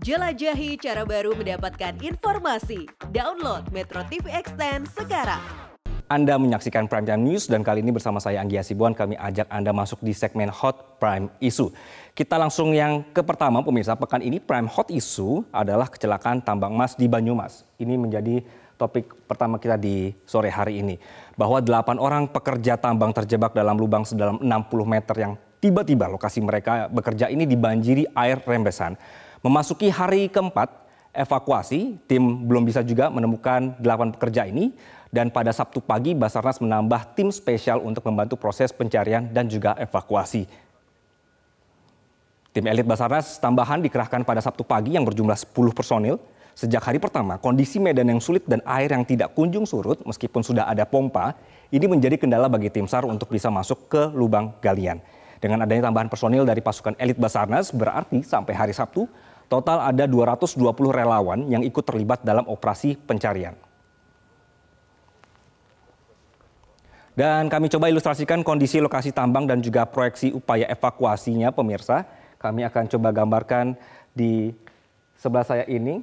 Jelajahi cara baru mendapatkan informasi. Download Metro TV Extend sekarang. Anda menyaksikan Prime Time News dan kali ini bersama saya Anggi Asibuan kami ajak Anda masuk di segmen Hot Prime Issue. Kita langsung yang ke pertama pemirsa, pekan ini Prime Hot Issue adalah kecelakaan tambang emas di Banyumas. Ini menjadi topik pertama kita di sore hari ini. Bahwa delapan orang pekerja tambang terjebak dalam lubang sedalam 60 meter yang tiba-tiba lokasi mereka bekerja ini dibanjiri air rembesan. Memasuki hari keempat evakuasi, tim belum bisa juga menemukan delapan pekerja ini dan pada Sabtu pagi Basarnas menambah tim spesial untuk membantu proses pencarian dan juga evakuasi. Tim elit Basarnas tambahan dikerahkan pada Sabtu pagi yang berjumlah 10 personil. Sejak hari pertama, kondisi medan yang sulit dan air yang tidak kunjung surut meskipun sudah ada pompa, ini menjadi kendala bagi tim SAR untuk bisa masuk ke lubang galian. Dengan adanya tambahan personil dari pasukan elit Basarnas, berarti sampai hari Sabtu, Total ada 220 relawan yang ikut terlibat dalam operasi pencarian. Dan kami coba ilustrasikan kondisi lokasi tambang dan juga proyeksi upaya evakuasinya pemirsa. Kami akan coba gambarkan di sebelah saya ini.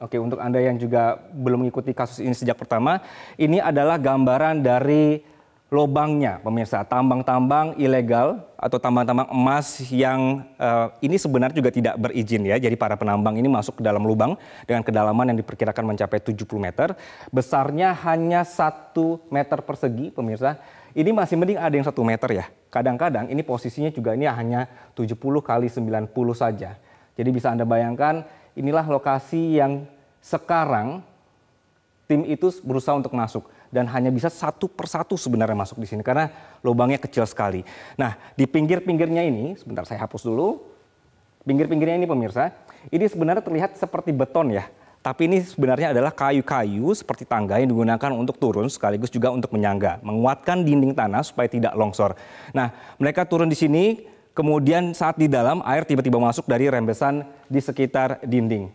Oke, untuk Anda yang juga belum mengikuti kasus ini sejak pertama, ini adalah gambaran dari lobangnya. Pemirsa tambang-tambang ilegal atau tambang-tambang emas yang uh, ini sebenarnya juga tidak berizin ya. Jadi para penambang ini masuk ke dalam lubang dengan kedalaman yang diperkirakan mencapai 70 meter. Besarnya hanya satu meter persegi pemirsa. Ini masih mending ada yang satu meter ya. Kadang-kadang ini posisinya juga ini hanya 70 kali 90 saja. Jadi bisa anda bayangkan inilah lokasi yang sekarang tim itu berusaha untuk masuk dan hanya bisa satu persatu sebenarnya masuk di sini karena lubangnya kecil sekali. Nah, di pinggir-pinggirnya ini, sebentar saya hapus dulu. Pinggir-pinggirnya ini pemirsa, ini sebenarnya terlihat seperti beton ya. Tapi ini sebenarnya adalah kayu-kayu seperti tangga yang digunakan untuk turun sekaligus juga untuk menyangga, menguatkan dinding tanah supaya tidak longsor. Nah, mereka turun di sini, kemudian saat di dalam air tiba-tiba masuk dari rembesan di sekitar dinding.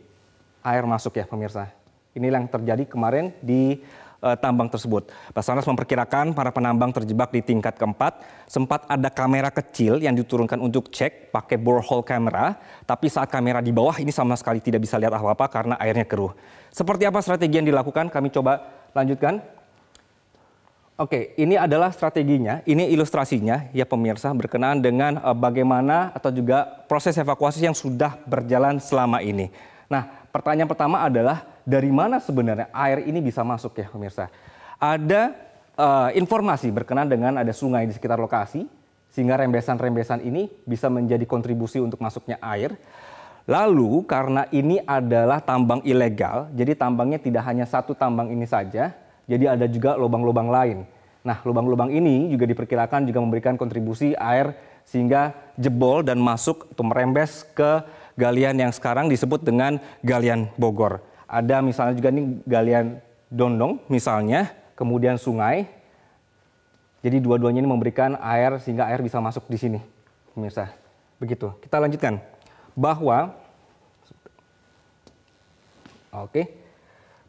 Air masuk ya pemirsa. Ini yang terjadi kemarin di uh, tambang tersebut. Basarnas memperkirakan para penambang terjebak di tingkat keempat. Sempat ada kamera kecil yang diturunkan untuk cek pakai borehole kamera, tapi saat kamera di bawah ini sama sekali tidak bisa lihat apa-apa karena airnya keruh. Seperti apa strategi yang dilakukan? Kami coba lanjutkan. Oke, ini adalah strateginya, ini ilustrasinya ya pemirsa berkenaan dengan uh, bagaimana atau juga proses evakuasi yang sudah berjalan selama ini. Nah, pertanyaan pertama adalah dari mana sebenarnya air ini bisa masuk ya pemirsa. Ada uh, informasi berkenaan dengan ada sungai di sekitar lokasi, sehingga rembesan-rembesan ini bisa menjadi kontribusi untuk masuknya air. Lalu karena ini adalah tambang ilegal, jadi tambangnya tidak hanya satu tambang ini saja, jadi ada juga lubang-lubang lain. Nah, lubang-lubang ini juga diperkirakan juga memberikan kontribusi air sehingga jebol dan masuk atau merembes ke galian yang sekarang disebut dengan galian Bogor. Ada misalnya juga nih galian dondong misalnya, kemudian sungai. Jadi dua-duanya ini memberikan air sehingga air bisa masuk di sini. Pemirsa, begitu. Kita lanjutkan. Bahwa Oke.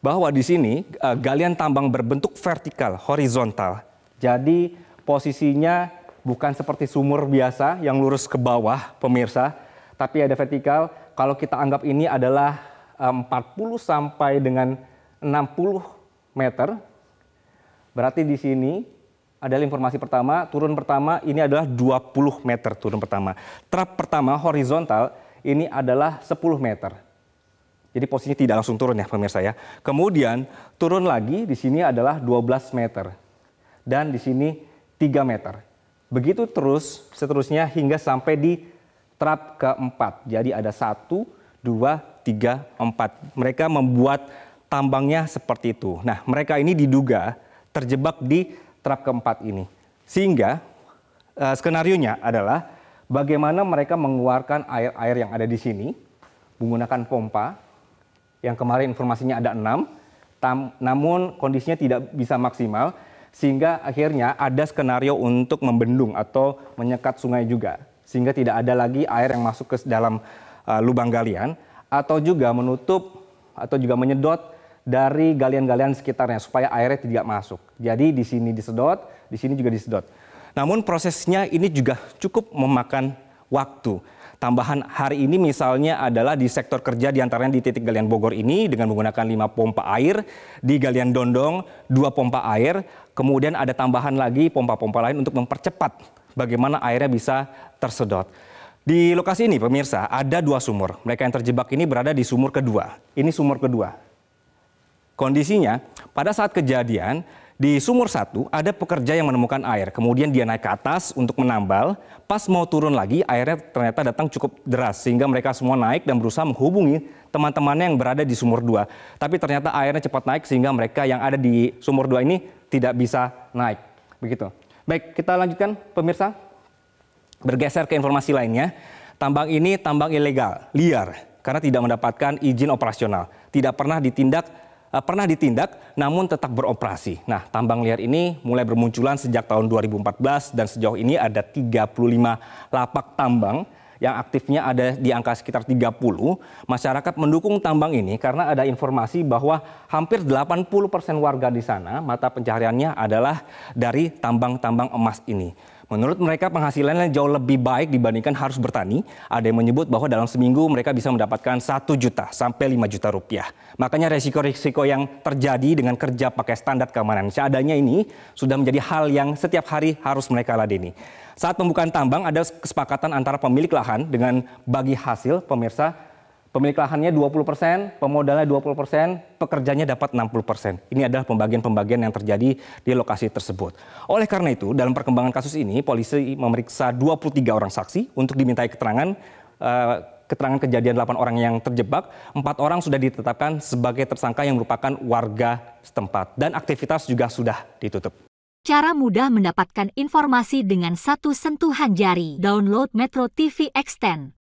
Bahwa di sini uh, galian tambang berbentuk vertikal, horizontal. Jadi posisinya bukan seperti sumur biasa yang lurus ke bawah, pemirsa, tapi ada vertikal. Kalau kita anggap ini adalah 40 sampai dengan 60 meter. Berarti di sini adalah informasi pertama, turun pertama ini adalah 20 meter turun pertama. Trap pertama horizontal ini adalah 10 meter. Jadi posisinya tidak langsung turun ya pemirsa ya. Kemudian turun lagi di sini adalah 12 meter. Dan di sini 3 meter. Begitu terus seterusnya hingga sampai di trap keempat. Jadi ada satu, dua, tiga, empat. Mereka membuat tambangnya seperti itu. Nah, mereka ini diduga terjebak di trap keempat ini. Sehingga uh, skenario nya adalah bagaimana mereka mengeluarkan air-air yang ada di sini menggunakan pompa yang kemarin informasinya ada enam, tam, namun kondisinya tidak bisa maksimal sehingga akhirnya ada skenario untuk membendung atau menyekat sungai juga sehingga tidak ada lagi air yang masuk ke dalam uh, lubang galian atau juga menutup atau juga menyedot dari galian-galian sekitarnya supaya airnya tidak masuk. Jadi di sini disedot, di sini juga disedot. Namun prosesnya ini juga cukup memakan waktu. Tambahan hari ini misalnya adalah di sektor kerja di antaranya di titik galian Bogor ini dengan menggunakan lima pompa air, di galian Dondong dua pompa air, kemudian ada tambahan lagi pompa-pompa lain untuk mempercepat bagaimana airnya bisa tersedot. Di lokasi ini pemirsa ada dua sumur. Mereka yang terjebak ini berada di sumur kedua. Ini sumur kedua. Kondisinya pada saat kejadian di sumur satu ada pekerja yang menemukan air, kemudian dia naik ke atas untuk menambal. Pas mau turun lagi, airnya ternyata datang cukup deras sehingga mereka semua naik dan berusaha menghubungi teman-temannya yang berada di sumur dua. Tapi ternyata airnya cepat naik sehingga mereka yang ada di sumur dua ini tidak bisa naik. Begitu. Baik, kita lanjutkan pemirsa. Bergeser ke informasi lainnya, tambang ini tambang ilegal, liar, karena tidak mendapatkan izin operasional. Tidak pernah ditindak Eh, pernah ditindak namun tetap beroperasi. Nah, tambang liar ini mulai bermunculan sejak tahun 2014 dan sejauh ini ada 35 lapak tambang yang aktifnya ada di angka sekitar 30. Masyarakat mendukung tambang ini karena ada informasi bahwa hampir 80% warga di sana mata pencahariannya adalah dari tambang-tambang emas ini. Menurut mereka penghasilannya jauh lebih baik dibandingkan harus bertani. Ada yang menyebut bahwa dalam seminggu mereka bisa mendapatkan 1 juta sampai 5 juta rupiah. Makanya resiko-resiko yang terjadi dengan kerja pakai standar keamanan seadanya ini sudah menjadi hal yang setiap hari harus mereka ladeni. Saat pembukaan tambang ada kesepakatan antara pemilik lahan dengan bagi hasil pemirsa Pemilik lahannya 20 persen, pemodalnya 20 persen, pekerjanya dapat 60 persen. Ini adalah pembagian-pembagian yang terjadi di lokasi tersebut. Oleh karena itu, dalam perkembangan kasus ini, polisi memeriksa 23 orang saksi untuk dimintai keterangan uh, keterangan kejadian 8 orang yang terjebak, empat orang sudah ditetapkan sebagai tersangka yang merupakan warga setempat dan aktivitas juga sudah ditutup. Cara mudah mendapatkan informasi dengan satu sentuhan jari. Download Metro TV Extend.